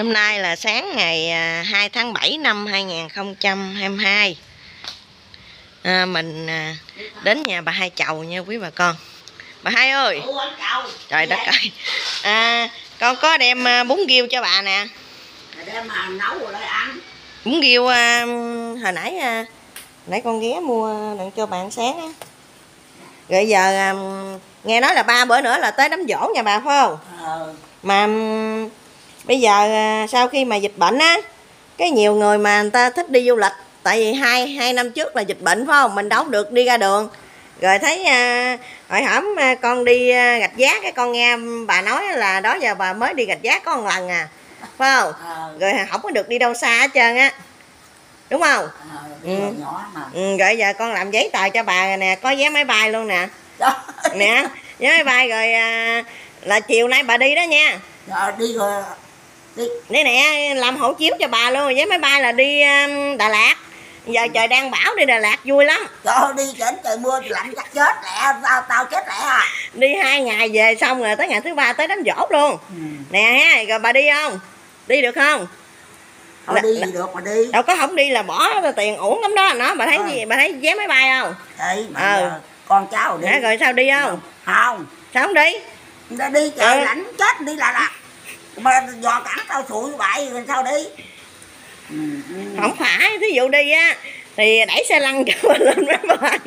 Hôm nay là sáng ngày à, 2 tháng 7 năm 2022 à, Mình à, đến nhà bà Hai Chầu nha quý bà con. Bà Hai ơi. Trời đất ơi. À, Con có đem à, bún riêu cho bà nè. Rồi đem mà nấu rồi lại ăn. Bún riêu à, hồi nãy à, nãy con ghé mua đặng cho bạn sáng á. Rồi giờ à, nghe nói là ba bữa nữa là tới đám dỗ nhà bà phải không? Ờ. Mà bây giờ à, sau khi mà dịch bệnh á cái nhiều người mà người ta thích đi du lịch tại vì hai hai năm trước là dịch bệnh phải không? Mình đâu được đi ra đường. Rồi thấy à, hỏi hổm à, con đi à, gạch giá cái con nghe bà nói là đó giờ bà mới đi gạch giá có một lần à phải không? Ờ. Rồi không có được đi đâu xa hết trơn á. Đúng không? Ờ Ừ. ừ. rồi giờ con làm giấy tờ cho bà nè có vé máy bay luôn nè. Nè vé máy bay rồi à, là chiều nay bà đi đó nha. Rồi đi rồi đây nè làm hộ chiếu cho bà luôn vé máy bay là đi um, Đà Lạt. Giờ trời đang bão đi Đà Lạt vui lắm. Cho đi chỉnh trời mưa lạnh chắc chết lẹ Tao, tao chết lẹ à. Đi hai ngày về xong rồi tới ngày thứ ba tới đám dỗ luôn. Ừ. nè ha rồi bà đi không? Đi được không? Thôi đi là- được mà đi. Đâu có không đi là bỏ tiền uổng lắm đó nó bà thấy Ờ. gì bà thấy vé máy bay không? Thì mà giờ con cháu đi. Nè, rồi sao đi không? Không. Sao không đi? Đi trời Ừ. lạnh chết đi là là Mà dò cắn tao sụi bậy rồi sao đi? Ừ. không phải thí dụ đi á thì đẩy xe lăn cho bà lên máy bay.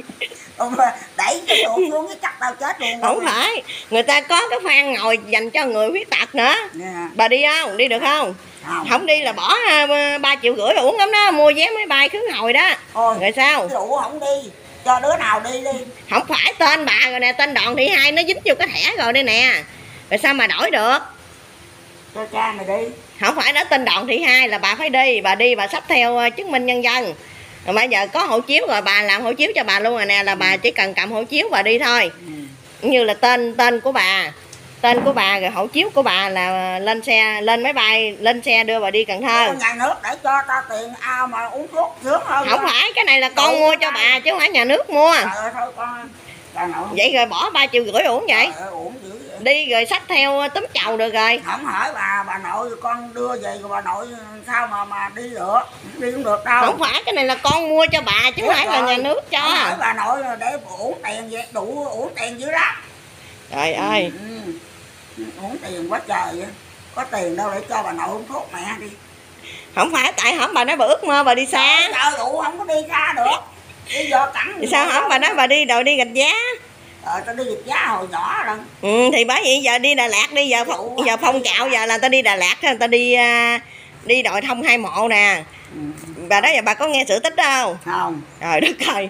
Đẩy cái sụi xuống cái chắc tao chết luôn không phải người ta có cái khoang ngồi dành cho người khuyết tật nữa. Nè, bà đi không? Đi được không? Không. Không đi là bỏ à, ba triệu rưỡi uổng lắm đó mua vé máy bay khứ hồi đó. Thôi rồi sao? đủ không đi cho đứa nào đi đi. Không phải tên bà rồi nè tên đoàn thị hai nó dính vô cái thẻ rồi đây nè. Rồi sao mà đổi được cho cha mày đi. Không phải nói tên đoàn thị hai là bà phải đi. Bà đi bà xách theo ờ, chứng minh nhân dân. Rồi bây giờ có hộ chiếu rồi bà làm hộ chiếu cho bà luôn rồi nè là bà chỉ cần cầm hộ chiếu bà đi thôi. Ừ. như là tên tên của bà. Tên của bà rồi hộ chiếu của bà là lên xe lên máy bay lên xe đưa bà đi Cần Thơ. Nhà nước để cho tao tiền ao mà uống thuốc sướng hơn không phải cái này là con Đủ mua cho bà chứ không phải nhà nước mua. Ơi thôi con. Vậy rồi bỏ ba triệu rưỡi uổng vậy? Ơi, vậy. Đi rồi xách theo tấm chầu được rồi. Không hỏi bà bà nội con đưa về rồi bà nội sao mà mà đi được? Đi không được đâu. Không phải cái này là con mua cho bà chứ không phải là nhà nước Không hỏi cho bà nội để uổng tiền vậy đủ uổng tiền dữ lắm. Trời ơi. Ừ. ừ. uổng tiền quá trời vậy. Có tiền đâu để cho bà nội uống thuốc mẹ đi. Không phải tại hổng bà nói bà ước mơ bà đi xa. Trời ơi, đủ không có đi ra được. Đi vô cẳng sao hổng bà nói bà đi rồi đi gạch giá ờ tao đi dịch giá hồi nhỏ rồi. Ừ, thì bởi vậy giờ đi Đà Lạt đi giờ phong, giờ phong trào giờ là ta đi Đà Lạt người ta đi à, đi đội thông hai mộ nè. Ừ. bà đó giờ bà có nghe sự tích đó không? Không. Trời đất ơi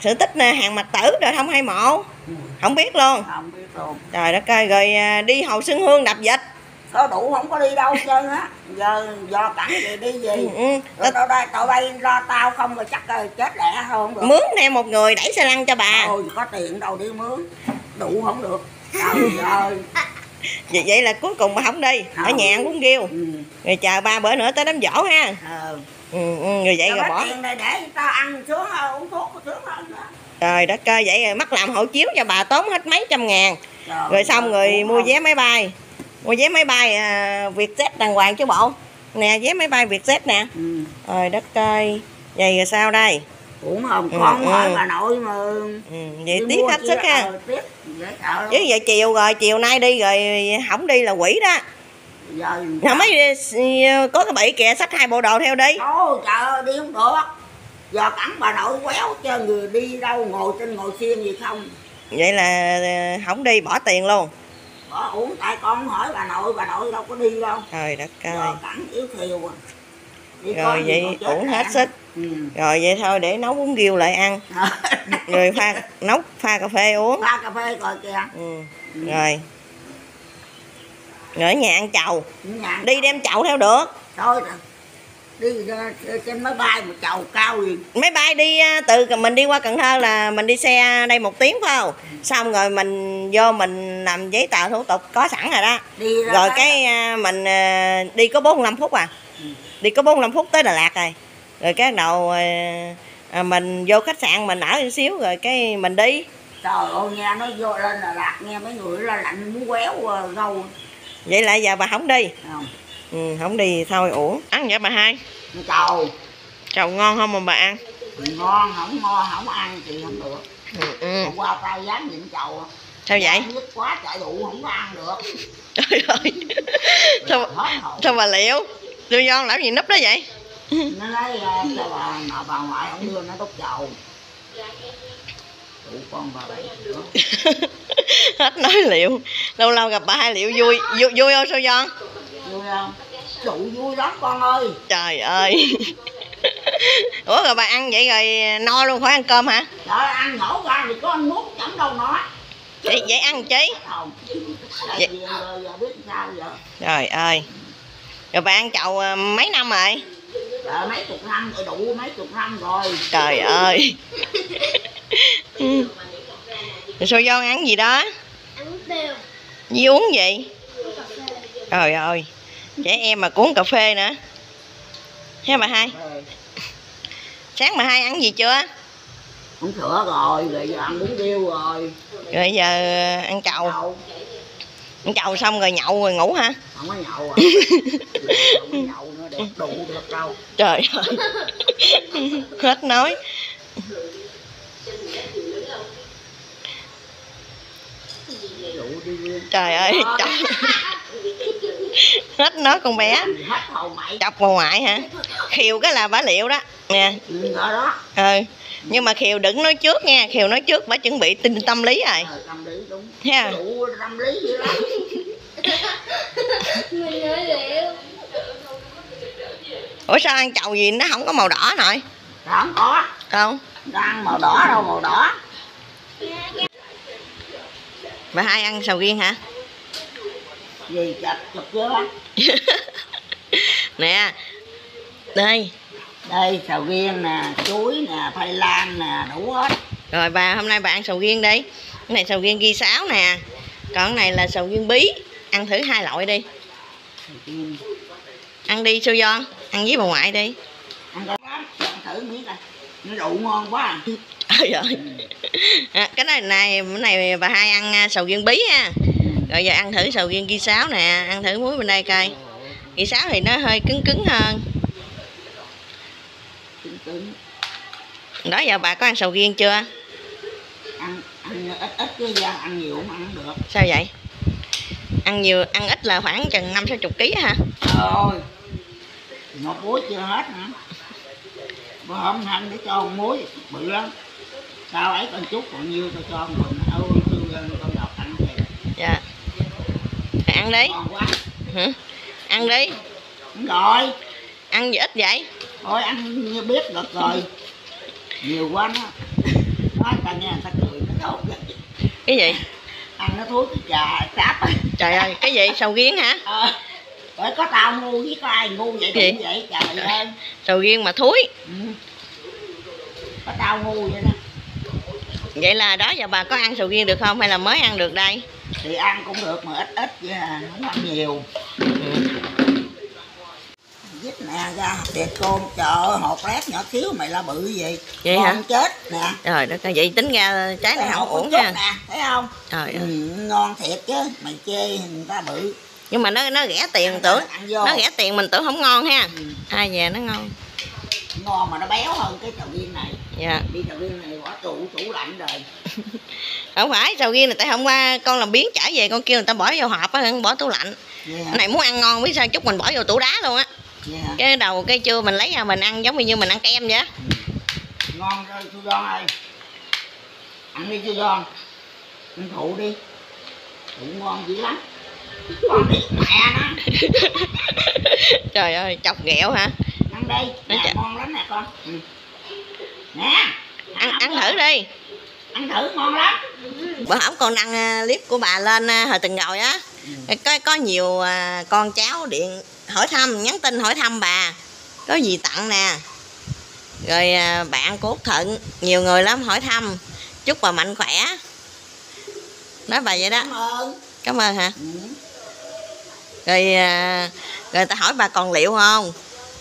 sự tích nè hàng mặt tử đội thông hai mộ. Ừ. không biết luôn. Không biết luôn. Trời đất ơi rồi à, đi hồ xuân hương đập dịch có đủ không có đi đâu trơn á. Giờ do cẳng gì đi gì. Ừ, ừ. tao đây tụi bay lo tao không rồi chắc rồi chết lẹ thôi không được. Mướn thêm một người đẩy xe lăn cho bà. Thôi có tiền đâu đi mướn. Đủ không được. Trời ơi. Vậy, vậy là cuối cùng bà không đi. Ở Không. nhà ăn bún riêu. Ừ. rồi chờ ba bữa nữa tới đám dỗ ha. Ờ. Ừ, ừ, rồi vậy Tao rồi bỏ. Tiền này để tao ăn sướng hơn uống thuốc sướng hơn nữa. Trời đất ơi vậy rồi mắc làm hộ chiếu cho bà tốn hết mấy trăm ngàn. Trời rồi xong rồi uống mua vé máy bay mua vé máy bay à, Vietjet đàng hoàng chứ bộ? Nè vé máy bay Vietjet nè. Ừ. trời đất ơi vậy rồi sao đây? Uống không Ừ, con ừ. hỏi bà nội mà ừ, vậy tiếc hết sức ha. Ờ, tiếc chứ vậy chiều rồi chiều nay đi rồi không đi là quỷ đó. Giờ Nhà mấy ờ, có cái bẫy kìa xách hai bộ đồ theo đi. Ôi trời ơi đi không được. Giờ cắn bà nội quéo cho người đi đâu ngồi trên ngồi xiên gì không? Vậy là ờ, không đi bỏ tiền luôn Bỏ uống tại con hỏi bà nội bà nội đâu có đi đâu. Trời đất ơi. cắn yếu thiều à Đi rồi vậy uổng hết sức ừ. rồi vậy thôi để nấu bún riêu lại ăn. Rồi pha nấu pha cà phê uống. Pha cà phê coi kìa. Ừ. rồi. Rồi ở nhà ăn chầu. Nhà đi đem chậu theo được. Thôi rồi. Đi ra trên máy bay một chầu cao gì máy bay đi à, từ mình đi qua Cần Thơ là mình đi xe đây một tiếng phải không? Xong rồi mình vô mình làm giấy tờ thủ tục có sẵn rồi đó. Đi ra rồi đó. cái à, mình à, đi có 45 phút à. Ừ. đi có 45 phút tới Đà Lạt rồi. Rồi cái đầu à, à, mình vô khách sạn mình ở một xíu rồi cái mình đi. Trời ơi nghe nó vô lên là lạc nghe mấy người là lạnh muốn quéo râu. Vậy là giờ bà không đi. Không ừ, không đi thôi uổng ăn vậy bà hai? Trầu trầu ngon không mà bà ăn? Ngon không ngon không ăn thì không được. Ừ, ừ. hôm qua tay dán nhịn trầu sao vậy? Nhất quá chạy đủ không có ăn được. Trời ơi. Sao, sao bà liệu tôi don làm gì núp đó vậy? Nó nói ờ, cho bà nào bà ngoại không đưa nó dầu. Tụi con bà bảy hết nói liệu lâu lâu gặp bà hai liệu vui vui, vui không sao don vui không? Đủ vui lắm con ơi. Trời ơi. Ủa rồi bà ăn vậy rồi no luôn khỏi ăn cơm hả? Trời ăn nhổ ra thì có ăn nuốt chẳng đâu nó vậy, vậy ăn chí không Vậy- Vậy... giờ, giờ biết sao giờ? Trời ơi. Rồi bà ăn chầu à, mấy năm rồi? Trời mấy chục năm rồi đủ mấy chục năm rồi. Trời ơi. Rồi sao don ăn gì đó? Ăn tiêu gì uống gì phê. Trời ơi trẻ em mà cuốn cà phê nữa. Ha bà hai. Sáng bà hai ăn gì chưa? Uống sữa rồi rồi giờ ăn bún riêu rồi. Rồi giờ ăn chầu. Ăn chầu. Xong rồi nhậu rồi ngủ hả? Không có nhậu à. Không có nhậu nữa để đủ được đâu. Trời ơi. Hết nói. Trời ơi chọc hết nói con bé. Chọc bà ngoại hả? Khiều cái là bả liệu đó. Nè. Ừ, ừ. Nhưng mà khiều đừng nói trước nha. Khiều nói trước bả chuẩn bị tinh tâm lý rồi. Đúng. Ha đủ tâm lý dữ lắm. Mình nói liệu. Ủa sao ăn chầu gì nó không có màu đỏ nội không có. Không? Đang màu đỏ đâu màu đỏ. Bà hai ăn sầu riêng hả gì chặt chụp chưa nè đây. Đây sầu riêng nè chuối nè khoai lang nè đủ hết. Rồi bà hôm nay bà ăn sầu riêng đi cái này sầu riêng ghi sáo nè. Còn cái này là sầu riêng bí. Ăn thử hai loại đi. Ăn đi siêu don ăn với bà ngoại đi. Ăn thử miếng này nó đủ ngon quá à. trời ơi. À, cái này này cái này bà hai ăn à, sầu riêng bí ha rồi giờ ăn thử sầu riêng ghi sáo nè ăn thử muối bên đây coi. Ghi sáo thì nó hơi cứng cứng hơn. Đó giờ bà có ăn sầu riêng chưa? Ăn ăn ít ít chứ ra ăn nhiều không ăn được. Sao vậy? Ăn nhiều ăn ít là khoảng chừng năm sáu chục ký hả? Rồi. Một muối chưa hết hả? Bữa hôm hành để cho muối bự lắm. Sao ấy con chút còn nhiêu tôi cho mình. Ôi tôi con đọc ăn vậy dạ Ăn đi. Hử? ăn đi. Rồi. Ăn gì ít vậy? Thôi ăn như biết được rồi. Nhiều quá nó. Nói ta nghe ta cười nó tốt cái gì? Ăn nó thúi cái trà sáp trời ơi cái gì? Sầu riêng hả? Ờ. Bởi có tao ngu với có ai ngu vậy Gì? cũng vậy trời ơi. Sầu riêng mà thúi ừ. có tao ngu vậy đó. Vậy là đó giờ bà có ăn sầu riêng được không hay là mới ăn được đây thì ăn cũng được mà ít ít chứ à, không ăn nhiều. Dít nè ra tiệc côn chợ hột lát nhỏ xíu mày la bự gì. Vậy Ngon hả? chết nè. Trời đất ơi vậy tính ra trái này không ổn ha nè thấy không? Trời ừ, ngon thiệt chứ mày chê người ta bự. Nhưng mà nó nó rẻ tiền tưởng. ăn vô. Nó rẻ tiền mình tưởng không ngon ha. Ừ, ai về nó ngon? Ngon mà nó béo hơn cái sầu riêng này dạ. Đi sầu riêng này bỏ tủ tủ lạnh rồi. Không phải sầu riêng này tại hôm qua con làm biến trả về con kêu người ta bỏ vô hộp á bỏ tủ lạnh. Yeah. cái này muốn ăn ngon biết sao chút mình bỏ vô tủ đá luôn á. Yeah. cái đầu cái trưa mình lấy ra mình ăn giống như mình ăn kem vậy á. Ngon rồi chú Don ơi. Ăn đi chú Don ăn thụ đi. Thụ ngon dữ lắm. Con đi mẹ nó. Trời ơi chọc ghẹo hả? Ăn Nói nè chà. ngon lắm nè con. Ừ. nè ăn ăn thử đi. ăn thử ngon lắm. Bữa hổm con đăng à, clip của bà lên à, hồi từng rồi á. Có có nhiều à, con cháu điện hỏi thăm nhắn tin hỏi thăm bà. Có gì tặng nè. Rồi bạn Út Thận nhiều người lắm hỏi thăm. Chúc bà mạnh khỏe. Nói bà vậy đó. Cảm ơn. Cảm ơn hả? Ừ. rồi rồi ta hỏi bà còn liệu không?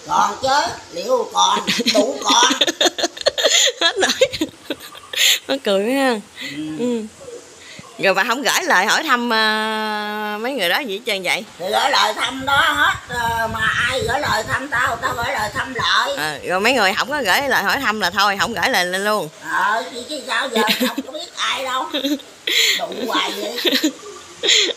Còn chứ liệu còn đủ còn hết nói nó cười quá ha ừ. ừ. rồi bà không gửi lời hỏi thăm ờ, mấy người đó gì hết trơn vậy? Thì gửi lời thăm đó hết ờ, mà ai gửi lời thăm tao tao gửi lời thăm lại. Ờ, rồi mấy người không có gửi lời hỏi thăm là thôi không gửi lời lên luôn. Ờ chứ, chứ sao giờ không có biết ai đâu. Đủ hoài vậy